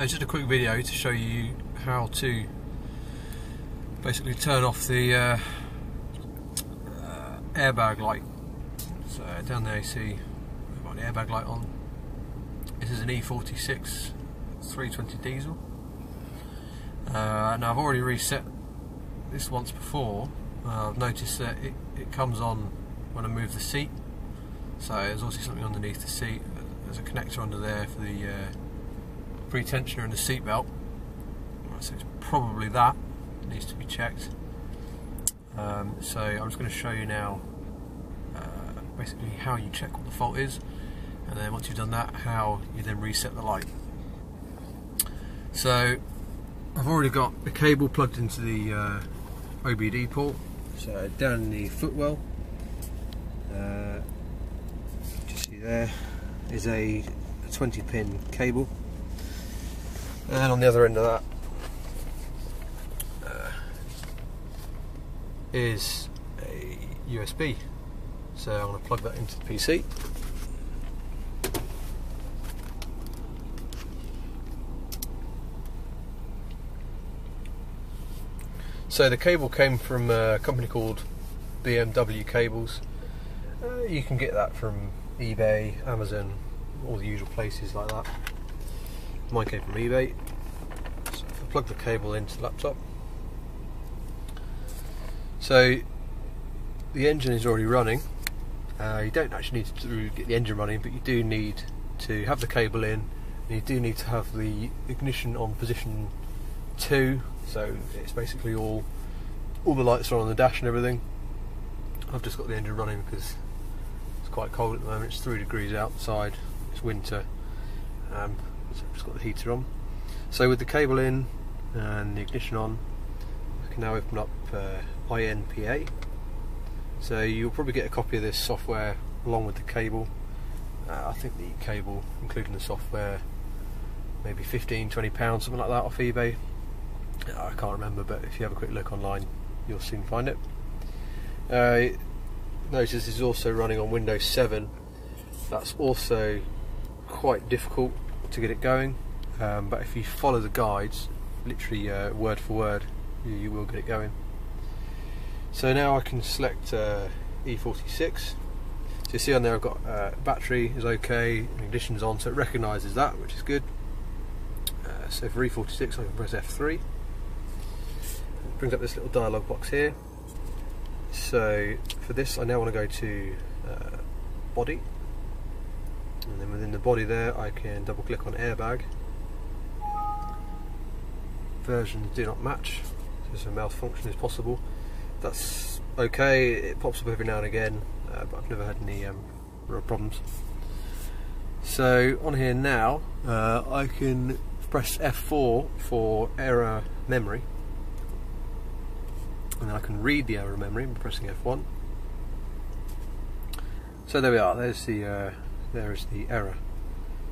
It's just a quick video to show you how to basically turn off the uh, uh, airbag light. So down the AC, we've got the airbag light on. This is an E46 320 diesel. Uh, now I've already reset this once before. Uh, I've noticed that it, it comes on when I move the seat. So there's also something underneath the seat. There's a connector under there for the uh, pre-tensioner and the seat belt. So it's probably that needs to be checked. Um, so I'm just going to show you now uh, basically how you check what the fault is and then once you've done that how you then reset the light. So I've already got the cable plugged into the uh, OBD port so down in the footwell uh, just see there is a 20 pin cable and on the other end of that uh, is a USB. So I'm going to plug that into the PC. So the cable came from a company called BMW Cables. Uh, you can get that from eBay, Amazon, all the usual places like that. Mine came from eBay. So I plug the cable into the laptop. So the engine is already running. Uh, you don't actually need to get the engine running, but you do need to have the cable in, and you do need to have the ignition on position two. So it's basically all all the lights are on the dash and everything. I've just got the engine running because it's quite cold at the moment. It's three degrees outside. It's winter. Um, so I've just got the heater on. So with the cable in and the ignition on, I can now open up uh, INPA. So you'll probably get a copy of this software along with the cable. Uh, I think the cable, including the software, maybe 15, 20 pounds, something like that off eBay. Uh, I can't remember, but if you have a quick look online, you'll soon find it. Uh, notice this is also running on Windows 7. That's also quite difficult to get it going, um, but if you follow the guides, literally uh, word for word, you, you, will get it going. So now I can select uh, E46. So you see on there I've got uh, battery is okay, ignition's on, so it recognises that, which is good. Uh, so for E46 I can press F3. It brings up this little dialog box here. So for this I now want to go to uh, body and then within the body there I can double click on airbag. Versions do not match so some malfunction is possible. That's okay it pops up every now and again uh, but I've never had any um, real problems. So on here now uh, I can press F4 for error memory. And then I can read the error memory by pressing F1 so there we are there's the uh, there is the error.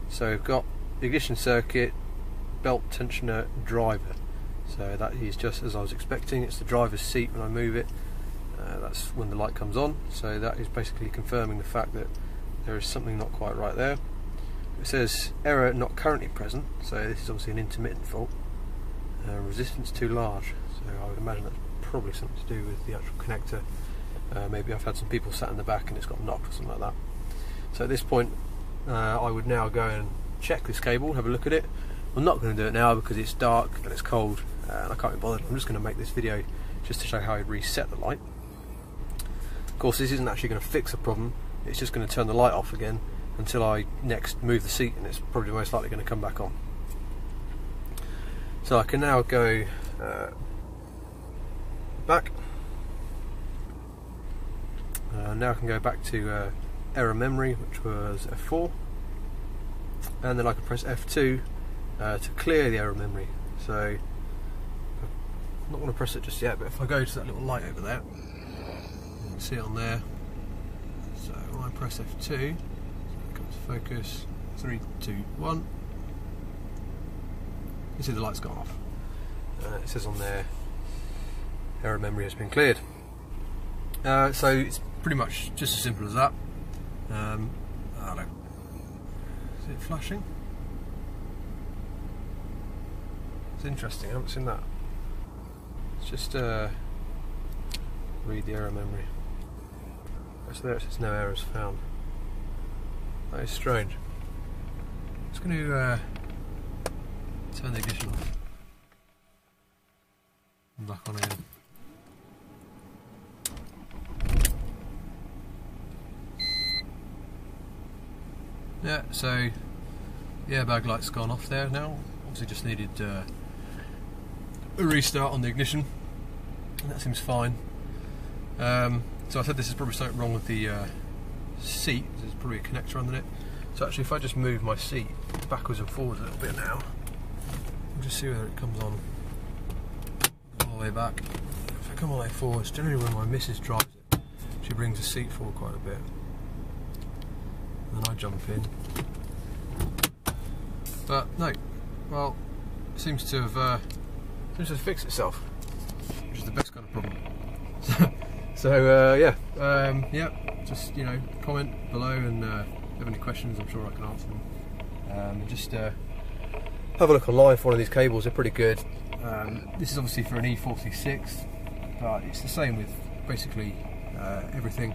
So we've got ignition circuit, belt tensioner, driver. So that is just as I was expecting. It's the driver's seat when I move it. Uh, that's when the light comes on. So that is basically confirming the fact that there is something not quite right there. It says error not currently present. So this is obviously an intermittent fault. Uh, resistance too large. So I would imagine that's probably something to do with the actual connector. Uh, maybe I've had some people sat in the back and it's got knocked or something like that. So at this point, uh, I would now go and check this cable, have a look at it. I'm not going to do it now because it's dark and it's cold uh, and I can't be bothered. I'm just going to make this video just to show how I reset the light. Of course, this isn't actually going to fix the problem. It's just going to turn the light off again until I next move the seat and it's probably most likely going to come back on. So I can now go uh, back. Uh, now I can go back to uh, error memory, which was F4, and then I can press F2 uh, to clear the error memory. So I'm not going to press it just yet, but if I go to that little light over there, you can see it on there. So when I press F2, so it comes to focus, 3, 2, 1, you see the light's gone off. Uh, it says on there, error memory has been cleared. Uh, so it's pretty much just as simple as that. Um, I don't. Is it flashing? It's interesting. I haven't seen that. It's just uh, read the error memory. So there it says no errors found. That is strange. I'm Just going to uh, turn the ignition off. And back on again. Yeah, so the airbag light's gone off there now. Obviously just needed uh, a restart on the ignition. And that seems fine. Um, so I said this is probably something wrong with the uh, seat. There's probably a connector under it. So actually if I just move my seat backwards and forwards a little bit now, we'll just see whether it comes on all the way back. If I come all the way forwards, generally when my missus drives it, she brings the seat forward quite a bit. And I jump in. But no, well, it seems to have uh, seems to have fixed itself, which is the best kind of problem. so uh, yeah, um, yeah, just you know, comment below and uh, if you have any questions, I'm sure I can answer them. Um, just uh, have a look online for one of these cables; they're pretty good. Um, this is obviously for an E46, but it's the same with basically uh, everything.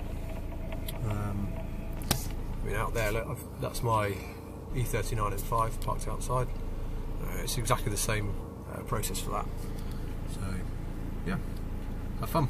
Out there, look, that's my E39 M5 parked outside. Uh, it's exactly the same uh, process for that. So, yeah, have fun.